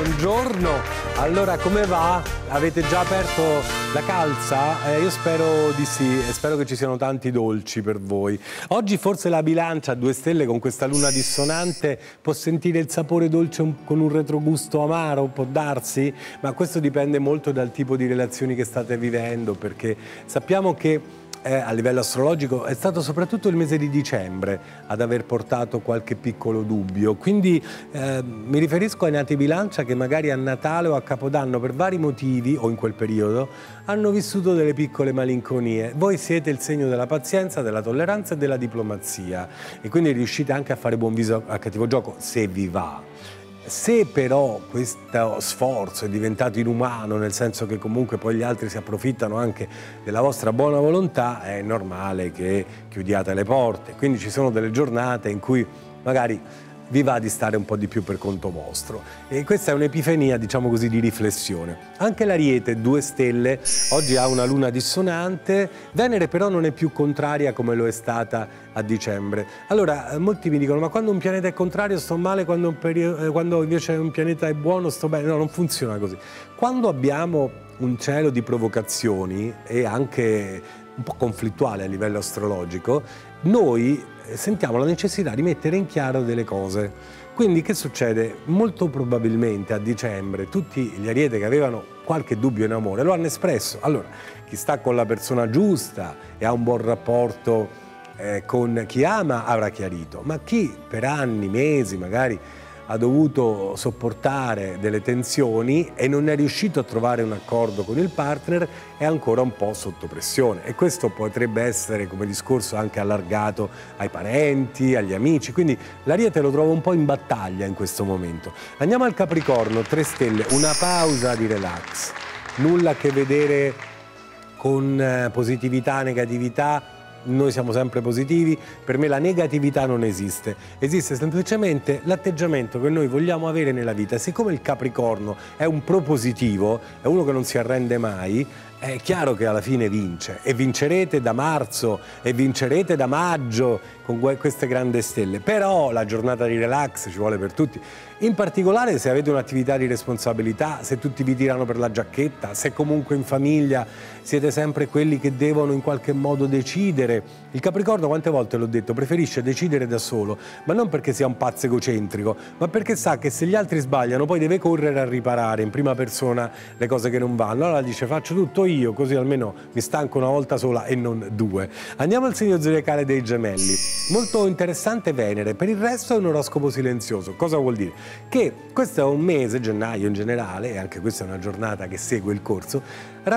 buongiorno. Allora, come va? Avete già aperto la calza? Eh, io spero di sì e spero che ci siano tanti dolci per voi. Oggi forse la bilancia a due stelle con questa luna dissonante può sentire il sapore dolce con un retrogusto amaro, può darsi? Ma questo dipende molto dal tipo di relazioni che state vivendo perché sappiamo che eh, a livello astrologico è stato soprattutto il mese di dicembre ad aver portato qualche piccolo dubbio. Quindi eh, mi riferisco ai nati bilancia che magari a Natale o a Capodanno per vari motivi o in quel periodo hanno vissuto delle piccole malinconie. Voi siete il segno della pazienza, della tolleranza e della diplomazia e quindi riuscite anche a fare buon viso a cattivo gioco se vi va. Se però questo sforzo è diventato inumano, nel senso che comunque poi gli altri si approfittano anche della vostra buona volontà, è normale che chiudiate le porte. Quindi ci sono delle giornate in cui magari vi va di stare un po' di più per conto vostro. E questa è un'epifania, diciamo così, di riflessione. Anche l'Ariete, due stelle, oggi ha una luna dissonante, Venere però non è più contraria come lo è stata a dicembre. Allora, molti mi dicono, ma quando un pianeta è contrario sto male, quando, un eh, quando invece un pianeta è buono sto bene? No, non funziona così. Quando abbiamo un cielo di provocazioni e anche un po' conflittuale a livello astrologico, noi sentiamo la necessità di mettere in chiaro delle cose. Quindi che succede? Molto probabilmente a dicembre tutti gli ariete che avevano qualche dubbio in amore lo hanno espresso. Allora, chi sta con la persona giusta e ha un buon rapporto eh, con chi ama avrà chiarito, ma chi per anni, mesi magari ha dovuto sopportare delle tensioni e non è riuscito a trovare un accordo con il partner è ancora un po' sotto pressione. E questo potrebbe essere come discorso anche allargato ai parenti, agli amici, quindi l'Ariete lo trovo un po' in battaglia in questo momento. Andiamo al Capricorno, tre stelle, una pausa di relax, nulla a che vedere con eh, positività, negatività, noi siamo sempre positivi, per me la negatività non esiste, esiste semplicemente l'atteggiamento che noi vogliamo avere nella vita. Siccome il Capricorno è un propositivo, è uno che non si arrende mai, è chiaro che alla fine vince e vincerete da marzo e vincerete da maggio con queste grandi stelle, però la giornata di relax ci vuole per tutti, in particolare se avete un'attività di responsabilità, se tutti vi tirano per la giacchetta, se comunque in famiglia siete sempre quelli che devono in qualche modo decidere. Il Capricorno, quante volte l'ho detto, preferisce decidere da solo, ma non perché sia un pazzo egocentrico, ma perché sa che se gli altri sbagliano poi deve correre a riparare in prima persona le cose che non vanno. Allora dice faccio tutto io, così almeno mi stanco una volta sola e non due. Andiamo al segno zodiacale dei gemelli. Molto interessante Venere, per il resto è un oroscopo silenzioso. Cosa vuol dire? Che questo è un mese, gennaio in generale, e anche questa è una giornata che segue il corso,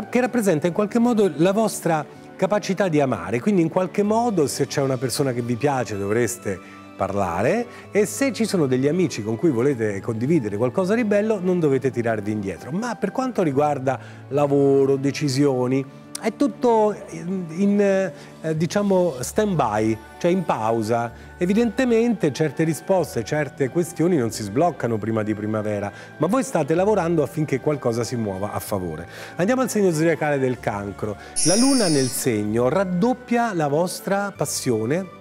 che rappresenta in qualche modo la vostra capacità di amare, quindi in qualche modo se c'è una persona che vi piace dovreste parlare e se ci sono degli amici con cui volete condividere qualcosa di bello non dovete tirarvi indietro. Ma per quanto riguarda lavoro, decisioni, è tutto in, in eh, diciamo stand by, cioè in pausa. Evidentemente certe risposte, certe questioni non si sbloccano prima di primavera, ma voi state lavorando affinché qualcosa si muova a favore. Andiamo al segno zodiacale del cancro. La luna nel segno raddoppia la vostra passione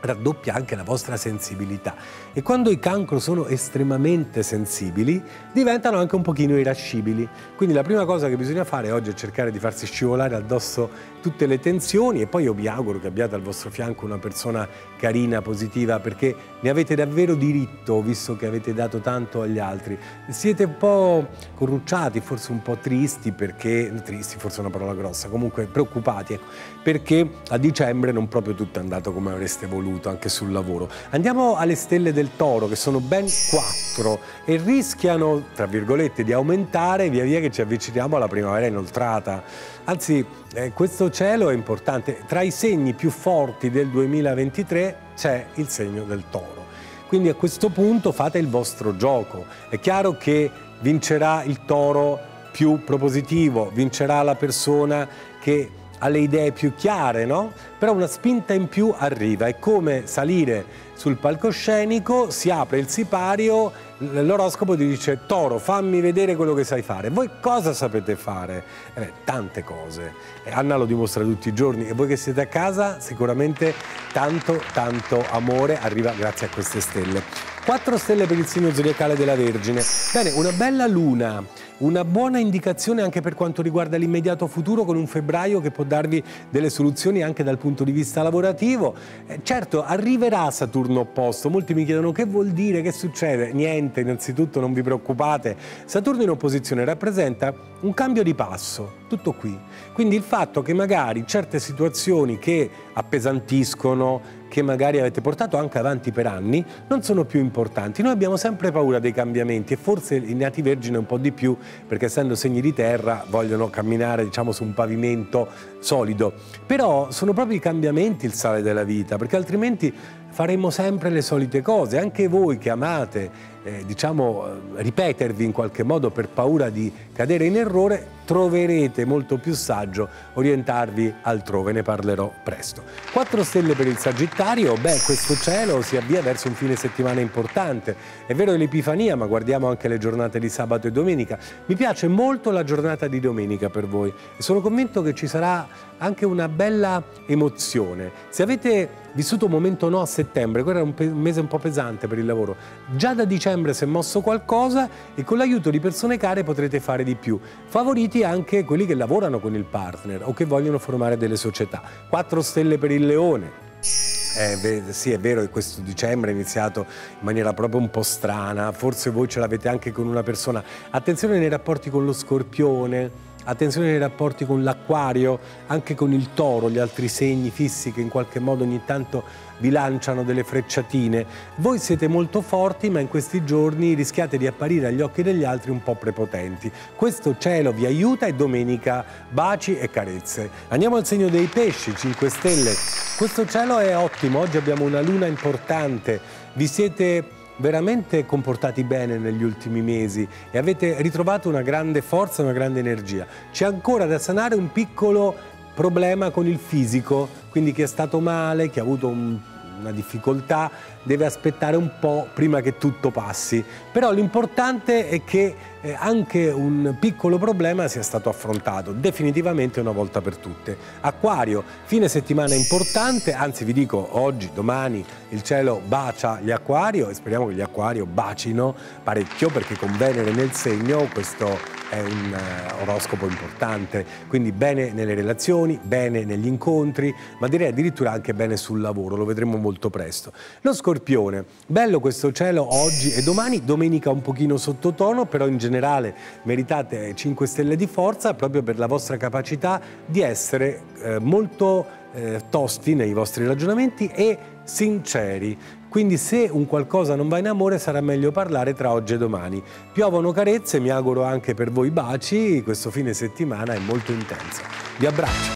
raddoppia anche la vostra sensibilità. E quando i cancro sono estremamente sensibili diventano anche un pochino irascibili. Quindi la prima cosa che bisogna fare oggi è cercare di farsi scivolare addosso tutte le tensioni e poi io vi auguro che abbiate al vostro fianco una persona carina, positiva perché ne avete davvero diritto visto che avete dato tanto agli altri. Siete un po' corrucciati forse un po' tristi perché tristi forse è una parola grossa comunque preoccupati ecco, perché a dicembre non proprio tutto è andato come avreste voluto voluto anche sul lavoro. Andiamo alle stelle del toro che sono ben quattro e rischiano, tra virgolette, di aumentare via via che ci avviciniamo alla primavera inoltrata. Anzi, eh, questo cielo è importante. Tra i segni più forti del 2023 c'è il segno del toro. Quindi a questo punto fate il vostro gioco. È chiaro che vincerà il toro più propositivo, vincerà la persona che ha le idee più chiare, no? Però una spinta in più arriva, è come salire sul palcoscenico, si apre il sipario, l'oroscopo ti dice Toro, fammi vedere quello che sai fare. Voi cosa sapete fare? Eh, tante cose. Anna lo dimostra tutti i giorni e voi che siete a casa sicuramente tanto tanto amore arriva grazie a queste stelle. 4 stelle per il segno zodiacale della Vergine. Bene, una bella luna, una buona indicazione anche per quanto riguarda l'immediato futuro con un febbraio che può darvi delle soluzioni anche dal punto di vista lavorativo. Eh, certo, arriverà Saturno opposto. Molti mi chiedono che vuol dire, che succede? Niente, innanzitutto non vi preoccupate. Saturno in opposizione rappresenta un cambio di passo, tutto qui. Quindi il fatto che magari certe situazioni che appesantiscono, che magari avete portato anche avanti per anni, non sono più importanti. Noi abbiamo sempre paura dei cambiamenti e forse i nati vergine un po' di più, perché essendo segni di terra vogliono camminare diciamo, su un pavimento solido. Però sono proprio i cambiamenti il sale della vita, perché altrimenti faremo sempre le solite cose. Anche voi che amate eh, diciamo, eh, ripetervi in qualche modo per paura di cadere in errore, troverete molto più saggio orientarvi altrove, ne parlerò presto. 4 stelle per il Sagittario, beh questo cielo si avvia verso un fine settimana importante, è vero l'Epifania ma guardiamo anche le giornate di sabato e domenica, mi piace molto la giornata di domenica per voi e sono convinto che ci sarà anche una bella emozione. Se avete vissuto un momento no a settembre, quello era un, mese un po' pesante per il lavoro, già da dicembre si è mosso qualcosa e con l'aiuto di persone care potrete fare di più. Favoriti anche quelli che lavorano con il partner o che vogliono formare delle società. 4 stelle per il leone. Eh, sì, è vero che questo dicembre è iniziato in maniera proprio un po' strana, forse voi ce l'avete anche con una persona. Attenzione nei rapporti con lo scorpione, Attenzione nei rapporti con l'acquario, anche con il toro, gli altri segni fissi che in qualche modo ogni tanto vi lanciano delle frecciatine. Voi siete molto forti ma in questi giorni rischiate di apparire agli occhi degli altri un po' prepotenti. Questo cielo vi aiuta e domenica baci e carezze. Andiamo al segno dei pesci, 5 stelle. Questo cielo è ottimo, oggi abbiamo una luna importante, vi siete veramente comportati bene negli ultimi mesi e avete ritrovato una grande forza, una grande energia. C'è ancora da sanare un piccolo problema con il fisico, quindi chi è stato male, chi ha avuto un una difficoltà, deve aspettare un po' prima che tutto passi. Però l'importante è che eh, anche un piccolo problema sia stato affrontato definitivamente una volta per tutte. Acquario, fine settimana importante, anzi vi dico oggi, domani il cielo bacia gli acquario e speriamo che gli acquario bacino parecchio perché con Venere nel segno questo è un uh, oroscopo importante, quindi bene nelle relazioni, bene negli incontri, ma direi addirittura anche bene sul lavoro, lo vedremo molto presto. Lo scorpione, bello questo cielo oggi e domani, domenica un pochino sottotono, però in generale meritate 5 stelle di forza proprio per la vostra capacità di essere eh, molto eh, tosti nei vostri ragionamenti e sinceri. Quindi se un qualcosa non va in amore sarà meglio parlare tra oggi e domani. Piovono carezze, mi auguro anche per voi baci, questo fine settimana è molto intenso. Vi abbraccio.